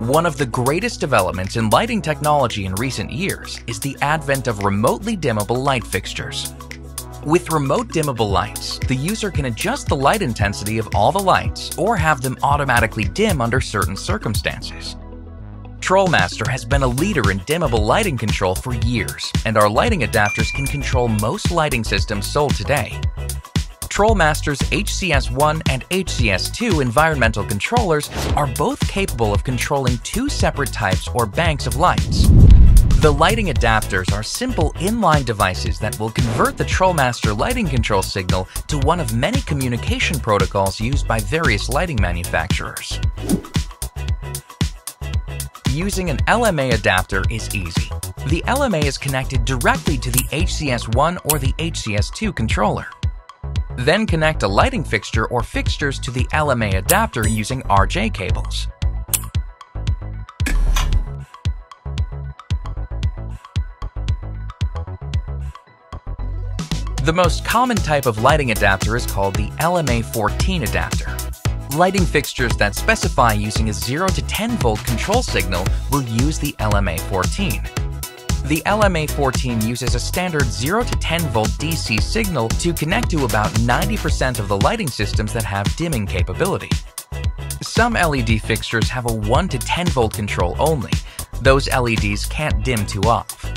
One of the greatest developments in lighting technology in recent years is the advent of remotely dimmable light fixtures. With remote dimmable lights, the user can adjust the light intensity of all the lights or have them automatically dim under certain circumstances. TrolMaster has been a leader in dimmable lighting control for years, and our lighting adapters can control most lighting systems sold today. TrolMaster's HCS1 and HCS2 environmental controllers are both capable of controlling two separate types or banks of lights. The lighting adapters are simple inline devices that will convert the TrolMaster lighting control signal to one of many communication protocols used by various lighting manufacturers. Using an LMA adapter is easy. The LMA is connected directly to the HCS1 or the HCS2 controller. Then connect a lighting fixture or fixtures to the LMA adapter using RJ cables. The most common type of lighting adapter is called the LMA14 adapter. Lighting fixtures that specify using a 0 to 10 volt control signal will use the LMA14. The LMA14 uses a standard 0 to 10 volt DC signal to connect to about 90% of the lighting systems that have dimming capability. Some LED fixtures have a 1 to 10 volt control only. Those LEDs can't dim to off.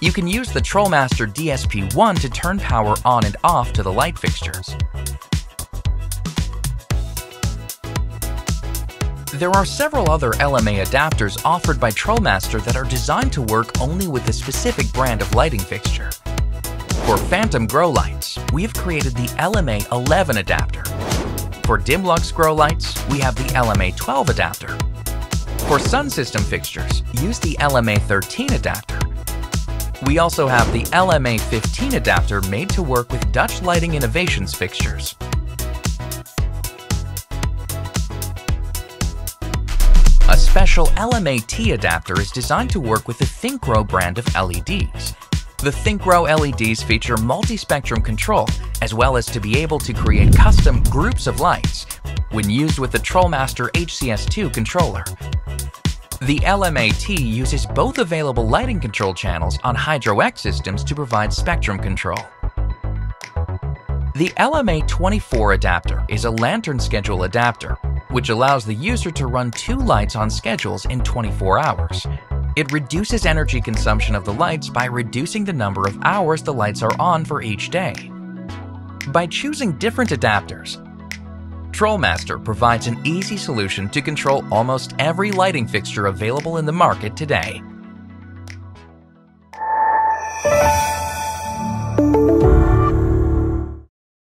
You can use the TrolMaster DSP-1 to turn power on and off to the light fixtures. There are several other LMA adapters offered by TrolMaster that are designed to work only with a specific brand of lighting fixture. For phantom grow lights, we have created the LMA11 adapter. For Dimlux grow lights, we have the LMA12 adapter. For sun system fixtures, use the LMA13 adapter. We also have the LMA15 adapter made to work with Dutch Lighting Innovations fixtures. A special LMA-T adapter is designed to work with the ThinkGrow brand of LEDs. The ThinkGrow LEDs feature multi-spectrum control, as well as to be able to create custom groups of lights when used with the TrolMaster HCS2 controller. The LMA-T uses both available lighting control channels on Hydro X systems to provide spectrum control. The LMA24 adapter is a lantern schedule adapter, which allows the user to run two lights on schedules in 24 hours. It reduces energy consumption of the lights by reducing the number of hours the lights are on for each day. By choosing different adapters, TrolMaster provides an easy solution to control almost every lighting fixture available in the market today.